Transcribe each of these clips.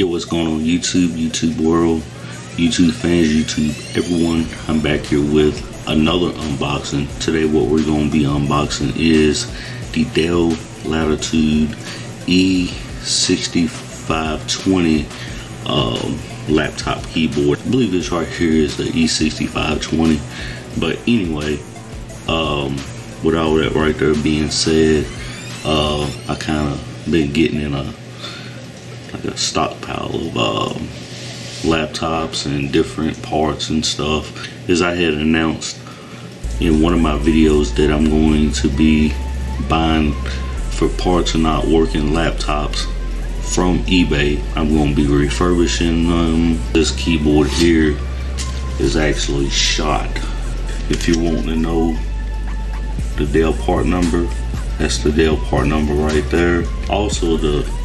Yo, what's going on YouTube, YouTube world, YouTube fans, YouTube everyone. I'm back here with another unboxing. Today what we're going to be unboxing is the Dell Latitude E6520 um, laptop keyboard. I believe this right here is the E6520. But anyway, um, with all that right there being said, uh, I kind of been getting in a like a stockpile of um, laptops and different parts and stuff. As I had announced in one of my videos that I'm going to be buying for parts of not working laptops from eBay. I'm going to be refurbishing um, this keyboard here is actually shot. If you want to know the Dell part number, that's the Dell part number right there. Also the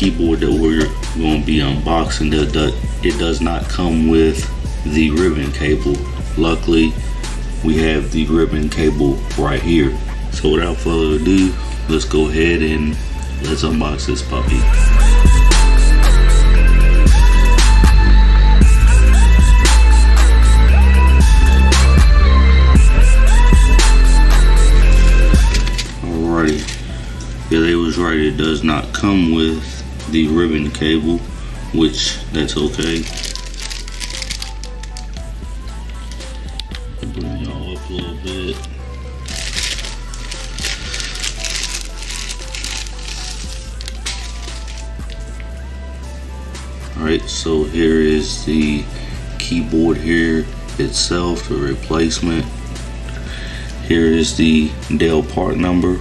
keyboard that we're going to be unboxing it does not come with the ribbon cable. Luckily we have the ribbon cable right here. So without further ado let's go ahead and let's unbox this puppy. Alrighty, yeah, they was right. It does not come with the ribbon cable, which that's okay. Bring y'all up a little bit. Alright, so here is the keyboard here itself, the replacement. Here is the Dell part number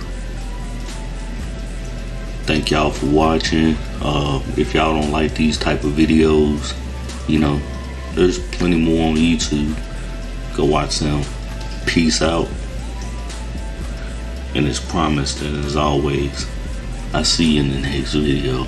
thank y'all for watching. Uh, if y'all don't like these type of videos you know there's plenty more on youtube. Go watch them. Peace out. And as promised and as always i see you in the next video